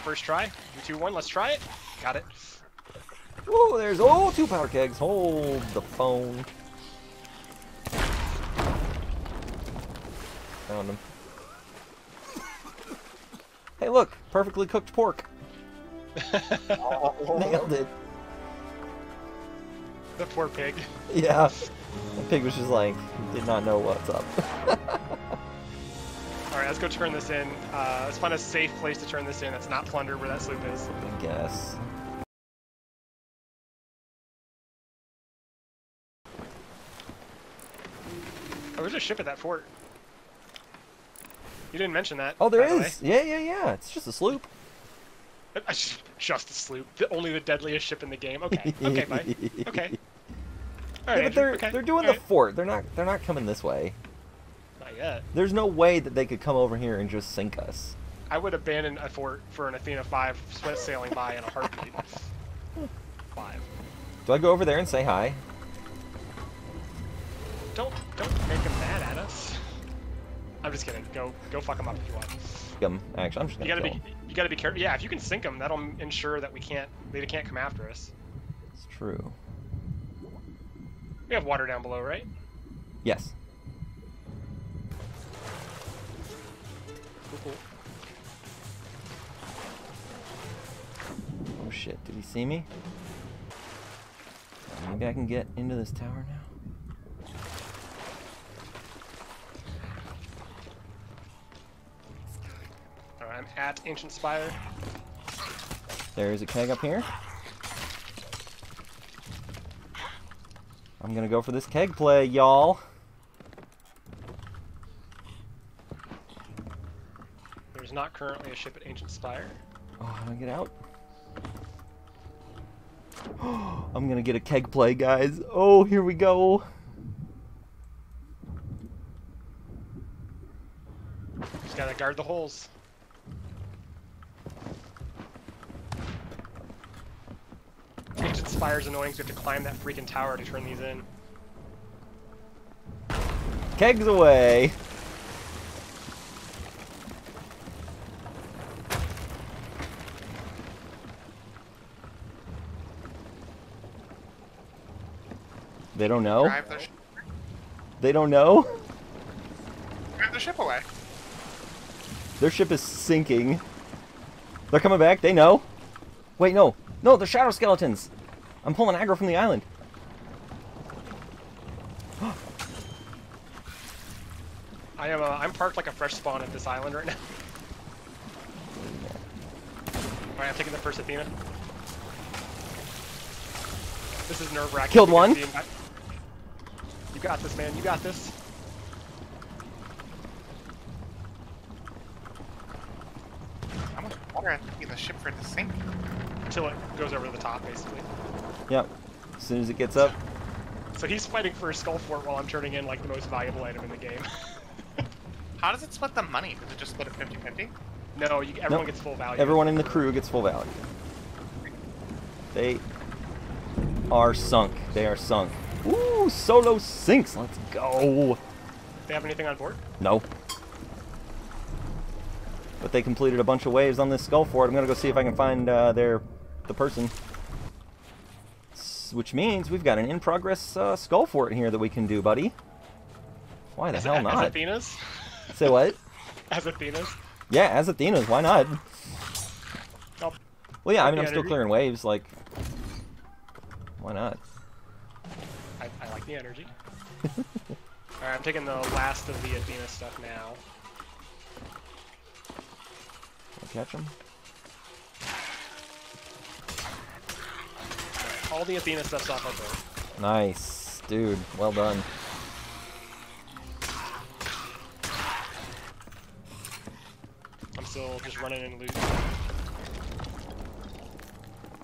first try. Three, two, one. Let's try it. Got it. Oh, there's all oh two power kegs. Hold the phone. Found him. Hey, look, perfectly cooked pork. Nailed it. The poor pig. Yeah. The pig was just like, did not know what's up. All right, let's go turn this in. Uh, let's find a safe place to turn this in. That's not plunder where that sloop is. I guess. Oh, there's a ship at that fort. You didn't mention that. Oh, there is. the. Yeah, yeah, yeah. It's just a sloop. Just a sloop. The, only the deadliest ship in the game. Okay. Okay, bye. Okay. All right, yeah, but they're okay. they're doing all the right. fort. They're not they're not coming this way. Not yet. There's no way that they could come over here and just sink us. I would abandon a fort for an Athena 5 swift sailing by in a heartbeat. Five. Do I go over there and say hi? Don't don't make him mad at us. I'm just kidding. Go go fuck him up if you want. Um, actually, I'm just You gotta be him. you gotta be careful. Yeah, if you can sink them, that'll ensure that we can't they can't come after us. It's true. We have water down below, right? Yes. Cool, cool. Oh shit! Did he see me? Maybe I can get into this tower now. I'm at Ancient Spire. There's a keg up here. I'm gonna go for this keg play, y'all. There's not currently a ship at Ancient Spire. Oh, how do I get out? I'm gonna get a keg play, guys. Oh, here we go. Just gotta guard the holes. Ancient Spire's annoying, so we have to climb that freaking tower to turn these in. Kegs away. They don't know? Drive They don't know? drive the ship away. Their ship is sinking. They're coming back. They know. Wait, no. No, they're shadow skeletons. I'm pulling aggro from the island. I am uh, I'm parked like a fresh spawn at this island right now. Alright, I'm taking the first Athena. This is nerve wracking. Killed one. You got this, man. You got this. How much water has to be in the ship for it to sink? Until it goes over the top, basically. Yep. As soon as it gets up. So he's fighting for a skull fort while I'm turning in like the most valuable item in the game. How does it split the money? Does it just split it 50-50? no, you, everyone Nope. gets full value. Everyone in the crew gets full value. They are sunk. They are sunk. Ooh, solo sinks. Let's go. They have anything on board? No. But they completed a bunch of waves on this skull fort. I'm gonna go see if I can find uh, their the person. S- Which means we've got an in-progress uh, skull fort here that we can do, buddy. Why the As- hell As not? Athena's? Say what? As Athena's? Yeah, as Athena's. Why not? Well, yeah. I mean, I'm still clearing waves. Like, why not? I, I like the energy. Alright, I'm taking the last of the Athena stuff now. I'll catch him. Alright, all the Athena stuff's off our boat. Nice, dude. Well done. I'm still just running and looting.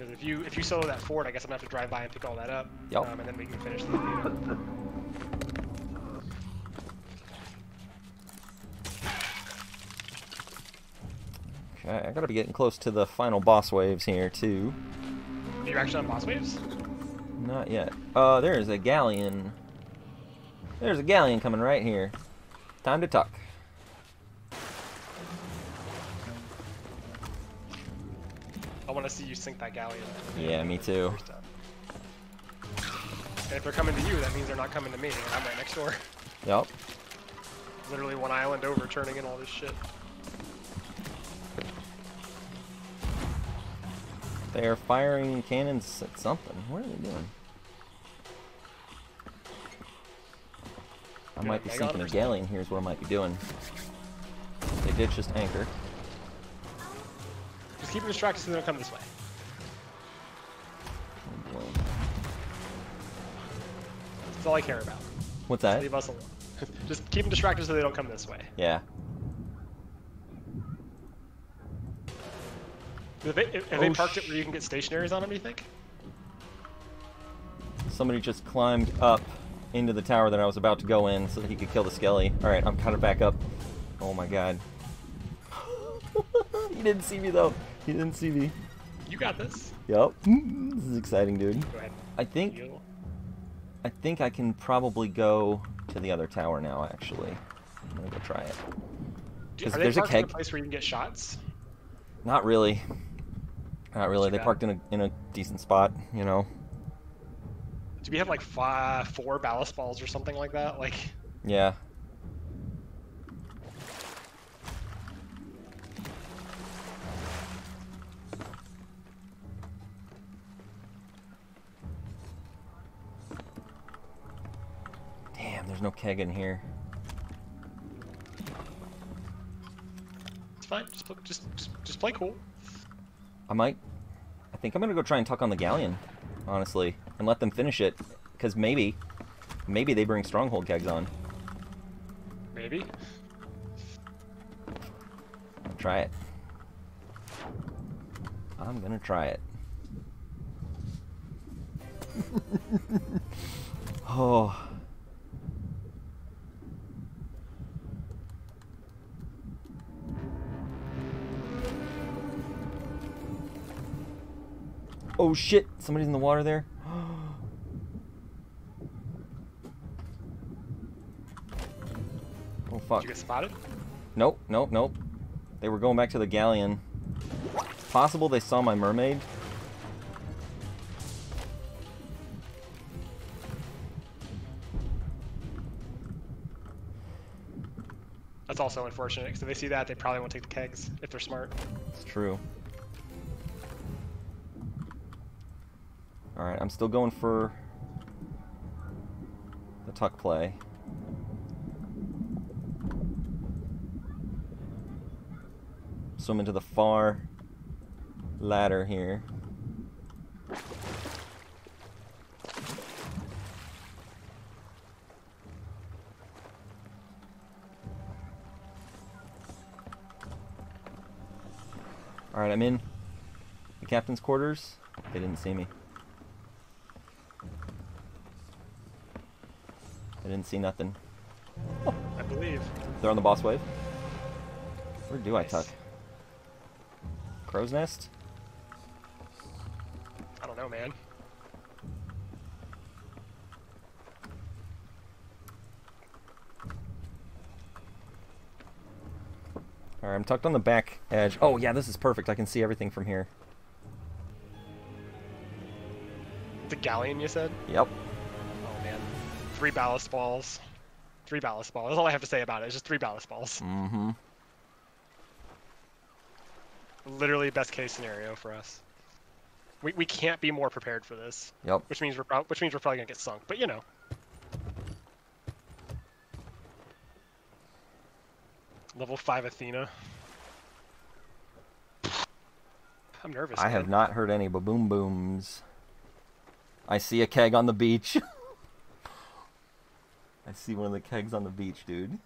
Because if you if you solo that fort, I guess I'm gonna have to drive by and pick all that up. Yup. Um, and then we can finish the. Okay, I gotta be getting close to the final boss waves here too. You're actually on boss waves? Not yet. Uh, there's a galleon. There's a galleon coming right here. Time to talk. I want to see you sink that galleon. Yeah, me too. And if they're coming to you, that means they're not coming to me. I'm right next door. Yep. Literally one island over, turning in all this shit. They are firing cannons at something. What are they doing? I might be sinking a galleon. Here's what I might be doing. They did just anchor. Just keep them distracted so they don't come this way. That's all I care about. What's that? Leave us alone. Just keep them distracted so they don't come this way. Yeah. Have they, have Oh, they parked it where you can get stationaries on them, do you think? Somebody just climbed up into the tower that I was about to go in so that he could kill the skelly. Alright, I'm kind of back up. Oh my god. he didn't see me though. He didn't see me. You got this. Yep. This is exciting, dude. Go ahead. I think Heal. I think I can probably go to the other tower now, actually. I'm gonna go try it. Do- 'Cause Are they there's a parked in a keg- place where you can get shots? Not really. Not really. They bad. parked in a in a decent spot, you know. Do we have like five, four ballast balls or something like that? Like, Yeah. Keg in here. it's fine. Just, pl- just, just, just play cool. I might. I think I'm gonna go try and tuck on the galleon, honestly, and let them finish it, because maybe, maybe they bring stronghold kegs on. Maybe. I'll try it. I'm gonna try it. oh. Oh shit! Somebody's in the water there. oh fuck. Did you get spotted? Nope, nope, nope. They were going back to the galleon. Possible they saw my mermaid. That's also unfortunate because if they see that, they probably won't take the kegs if they're smart. It's true. Alright, I'm still going for the tuck play. Swim into the far ladder here. Alright, I'm in the captain's quarters. They didn't see me. I didn't see nothing. Oh, I believe. They're on the boss wave. Where do I tuck? Crow's nest? I don't know, man. Alright, I'm tucked on the back edge. Oh, yeah, this is perfect. I can see everything from here. The galleon, you said? Yep. Man. Three ballast balls. Three ballast balls. That's all I have to say about it. It's just three ballast balls. Mm-hmm. Literally best case scenario for us. We, we can't be more prepared for this, Yep. which means we're which means we're probably gonna get sunk. But you know. Level five Athena. I'm nervous. I have not heard any ba-boom booms. I see a keg on the beach. I see one of the kegs on the beach, dude.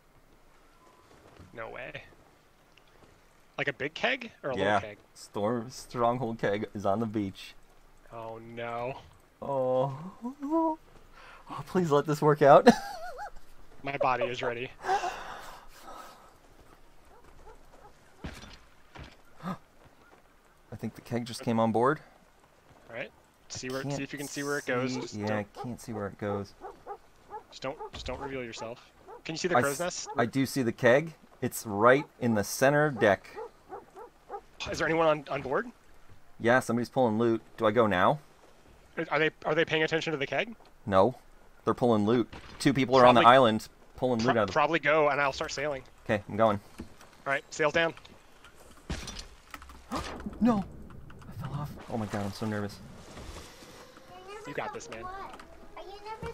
No way. Like a big keg or a yeah. little keg? Storm Stronghold keg is on the beach. Oh no. Oh. oh please let this work out. My body is ready. I think the keg just came on board. All right. See where. See if you can see where it goes. see- yeah, don't, I can't see where it goes. Just don't. Just don't reveal yourself. Can you see the I, crow's s- nest? I do see the keg. It's right in the center deck. Is there anyone on, on board? Yeah, somebody's pulling loot. Do I go now? Are they are they paying attention to the keg? No. They're pulling loot. Two people are on the island pulling loot Pro- out of the... probably go, and I'll start sailing. Okay, I'm going. All right, sails down. No! I fell off. Oh my god, I'm so nervous. You got this, man. Are you nervous of me?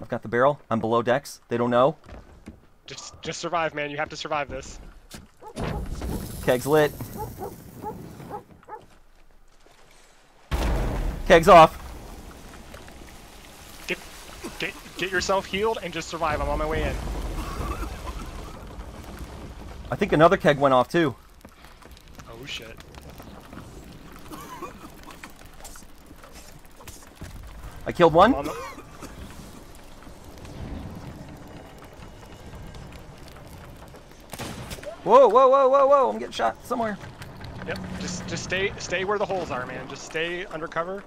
I've got the barrel. I'm below decks. They don't know. Just just survive, man. You have to survive this. Keg's lit. Keg's off. Get get get yourself healed and just survive. I'm on my way in. I think another keg went off too. Oh shit. Killed one. On Whoa, whoa, whoa, whoa, whoa! I'm getting shot somewhere. Yep. Just just stay stay where the holes are, man. Just stay undercover.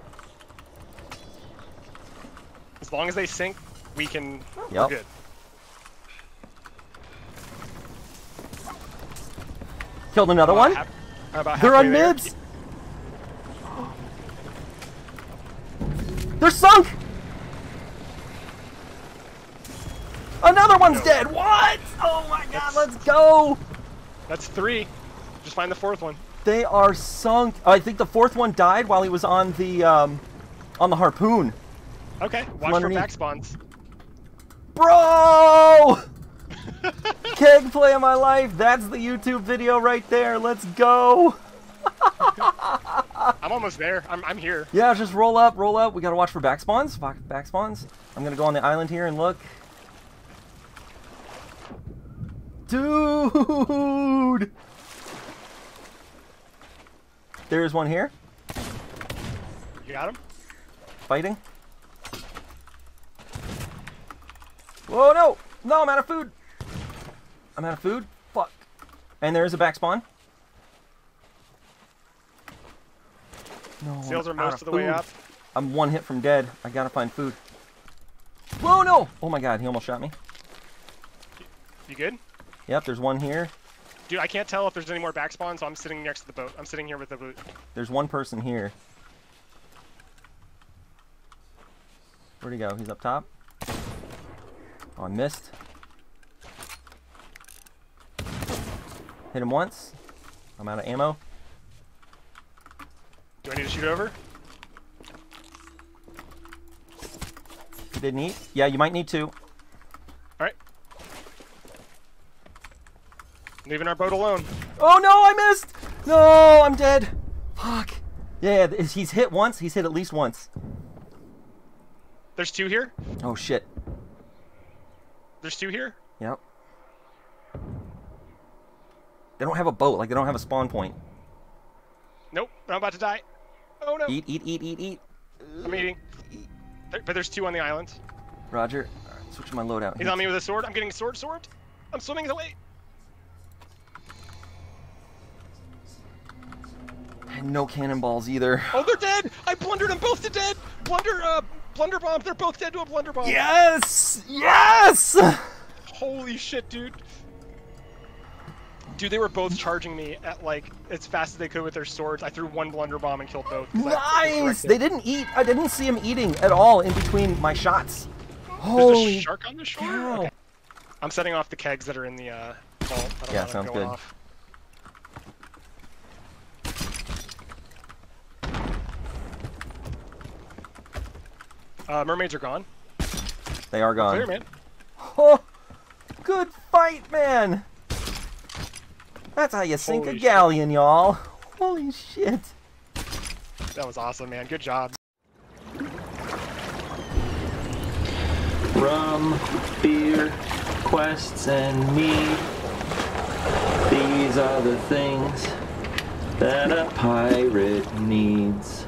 As long as they sink, we can. Yep. We're good. Killed another About one. They're on there. mids. They're sunk. Another one's No. dead. What? Oh my god, That's- let's go. That's three. Just find the fourth one. They are sunk. I think the fourth one died while he was on the um, on the harpoon. Okay. Watch for back spawns. Bro! Keg play of my life. That's the YouTube video right there. Let's go. I'm almost there. I'm I'm here. Yeah, just roll up, roll up. We gotta watch for back spawns. Back, back spawns. I'm gonna go on the island here and look. Dude! There's one here, You got him. fighting. Whoa, no! No, I'm out of food! I'm out of food? Fuck. And there's a back spawn. No, Sails are I'm out most of the way up. I'm one hit from dead. I gotta find food. Whoa, no! Oh my god, he almost shot me. You good? Yep, there's one here. Dude, I can't tell if there's any more back spawns, so I'm sitting next to the boat. I'm sitting here with the boat. There's one person here. Where'd he go? He's up top. Oh, I missed. Hit him once. I'm out of ammo. Do I need to shoot over? Didn't eat. Yeah, you might need to. Alright. Leaving our boat alone. Oh no, I missed! No, I'm dead. Fuck. Yeah, he's hit once. He's hit at least once. There's two here. Oh shit. There's two here. Yep. They don't have a boat. Like they don't have a spawn point. Nope. I'm about to die. Oh no. Eat, eat, eat, eat, eat. I'm eating. There, but there's two on the island. Roger. Alright, switching my loadout. He's on me with a sword. I'm getting sword swords. I'm swimming away. And no cannonballs either. Oh, they're dead. I blundered them both to dead. Blunder, uh, blunder bomb. They're both dead to a blunder bomb. Yes! Yes! Holy shit, dude. Dude, they were both charging me at like as fast as they could with their swords. I threw one blunder bomb and killed both. 'cause I- I Nice! They didn't eat. I didn't see him eating at all in between my shots. There's Holy a shark on the shore. Okay. I'm setting off the kegs that are in the uh, vault. I don't Yeah, sounds good. Off. Uh, mermaids are gone. They are gone. Clear, man. Oh, good fight, man! That's how you sink Holy a galleon, y'all. Holy shit. That was awesome, man. Good job. rum, beer, quests, and me. These are the things that a pirate needs.